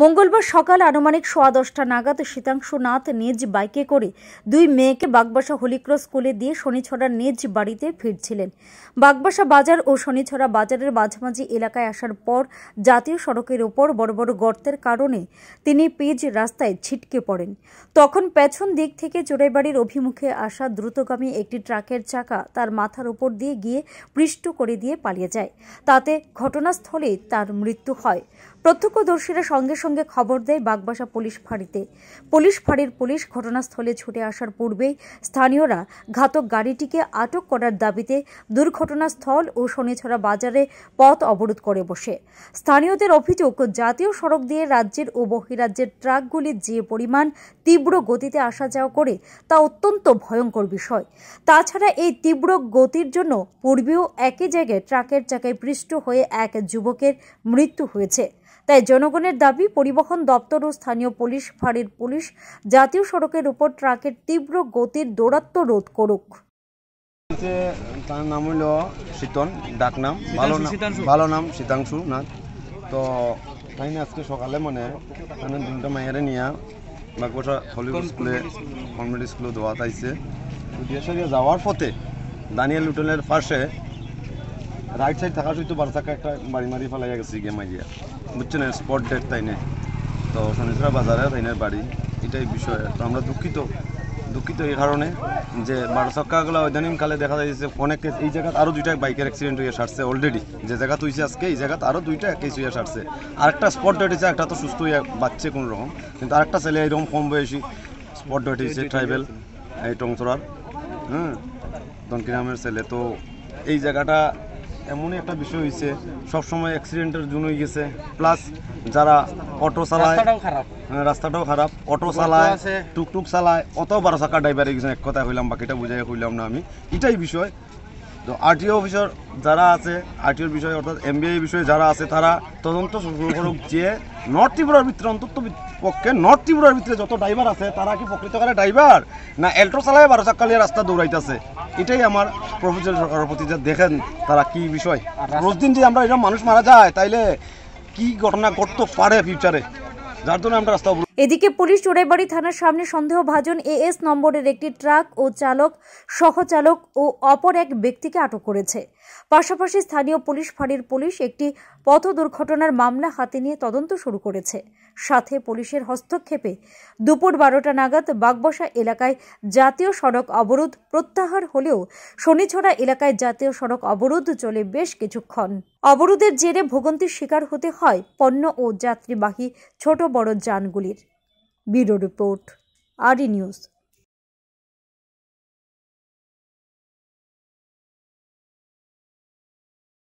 মঙ্গলবার সকাল আনুমানিক সোয়া দশটা নাগাদ শীতাংশু নাথ নিজ বাইকে করে দুই মেয়েকে বাগবাসা হলিক্রস স্কুলে দিয়ে শনিছড়ার নিজ বাড়িতে ফিরছিলেন। বাগবাসা বাজার ও শনিছড়া বাজারের মাঝামাঝি এলাকায় আসার পর জাতীয় সড়কের ওপর বড় বড় গর্তের কারণে তিনি পিজ রাস্তায় ছিটকে পড়েন। তখন পেছন দিক থেকে চোরাইবাড়ির অভিমুখে আসা দ্রুতগামী একটি ট্রাকের চাকা তার মাথার উপর দিয়ে গিয়ে পৃষ্ঠ করে দিয়ে পালিয়ে যায়। তাতে ঘটনাস্থলেই তার মৃত্যু হয়। প্রত্যক্ষদর্শীরা সঙ্গে সঙ্গে খবর দেয় বাগবাসা পুলিশ ফাঁড়িতে। পুলিশ ফাঁড়ির পুলিশ ঘটনাস্থলে ছুটে আসার পূর্বেই স্থানীয়রা ঘাতক গাড়িটিকে আটক করার দাবিতে দুর্ঘটনাস্থল ও শনিছড়া বাজারে পথ অবরোধ করে বসে। স্থানীয়দের অভিযোগ, জাতীয় সড়ক দিয়ে রাজ্যের ও বহিরাজ্যের ট্রাকগুলি যে পরিমাণ তীব্র গতিতে আসা যাওয়া করে তা অত্যন্ত ভয়ঙ্কর বিষয়। তাছাড়া এই তীব্র গতির জন্য পূর্বেও একই জায়গায় ট্রাকের চাকায় পৃষ্ঠ হয়ে এক যুবকের মৃত্যু হয়েছে। তাই জনগণের দাবি পরিবহন দপ্তর ও স্থানীয় পুলিশ ফাঁড়ির পুলিশ জাতীয় সড়কের উপর ট্রাকের তীব্র গতির দৌরাত্ম রোধ করুক। তার নাম হইল শীতন ডাক নাম। ভালো নাম শীতাংশু। ভালো নাম শীতাংশু না। তো তাই না আজকে সকালে মানে মানে দুটা মাইয়ারে নিয়ে বাগবসা হলিউড স্কুলে কনভেন্ট স্কুলে? দেওয়া তাইছে দিয়ে সরিয়ে যাওয়ার পথে দানিয়েল লুটনের পাশে রাইট সাইড থাকা সত্ত্বেও বারচাকা একটা বাড়ি মারি ফেলাই গেছে গিয়ে। মাইয়া বুঝছেন স্পট ডেট তাই তাইনে তো শনিচরা বাজারে তাইনের বাড়ি। এটাই বিষয়। তো আমরা দুঃখিত। দুঃখিত এই কারণে যে বারো চক্কাগুলো ইদানিং কালে দেখা যাচ্ছে অনেক case- এই জায়গাত আরও দুইটা বাইকের অ্যাক্সিডেন্ট হয়ে সারছে অলরেডি যে জায়গা তুইছে আজকে, এই জায়গাত আরও দুইটা কেস হয়ে সারছে। আরেকটা স্পট ডেট হয়েছে একটা তো সুস্থ হয়ে বাচ্চে কোনো রকম কিন্তু আরেকটা ছেলে এরকম কম বয়সী স্পট ডেট হয়েছে ট্রাইবেল এই টংসরার। হ্যাঁ দনকিরামের ছেলে। তো এই জায়গাটা এমনই একটা বিষয় হয়েছে সবসময় অ্যাক্সিডেন্টের জন্য হয়ে গেছে। প্লাস যারা অটো চালায় রাস্তাটাও খারাপ। হ্যাঁ, অটো চালায় টুকটুক চালায় অত বারো চাকা ড্রাইভার একজন এক কথা হইলাম বাকিটা বুঝাই হইলাম না আমি। এটাই বিষয়। তো আরটিও অফিসার যারা আছে আরটিওর বিষয় অর্থাৎ এমবিআই বিষয়ে যারা আছে তারা তদন্ত করুক যে নর্থ ত্রিপুরার ভিতরে অন্তত পক্ষে নর্থ ত্রিপুরার ভিতরে যত ড্রাইভার আছে তারা কি প্রকৃতকারে ড্রাইভার না এল্টো চালায় বারো চাক্কা নিয়ে রাস্তা দৌড়াইতেছে? এটাই আমার প্রফেসর সরকারের প্রতি যে দেখেন তারা কি বিষয়। রোজ দিন যদি আমরা এরকম মানুষ মারা যায় তাইলে কি ঘটনা ঘটতে পারে ফিউচারে যার জন্য আমরা রাস্তা এদিকে পুলিশ চোরাইবাড়ি থানার সামনে সন্দেহভাজন এএস নম্বরের একটি ট্রাক ও চালক সহচালক ও অপর এক ব্যক্তিকে আটক করেছে। পাশাপাশি স্থানীয় পুলিশ ফাঁড়ির পুলিশ একটি পথ দুর্ঘটনার মামলা হাতে নিয়ে তদন্ত শুরু করেছে। সাথে পুলিশের হস্তক্ষেপে দুপুর বারোটা নাগাদ বাগবসা এলাকায় জাতীয় সড়ক অবরোধ প্রত্যাহার হলেও শনিছড়া এলাকায় জাতীয় সড়ক অবরোধ চলে বেশ কিছুক্ষণ। অবরোধের জেরে ভোগান্তির শিকার হতে হয় পণ্য ও যাত্রীবাহী ছোট বড় যানগুলির। Bureau report RE news.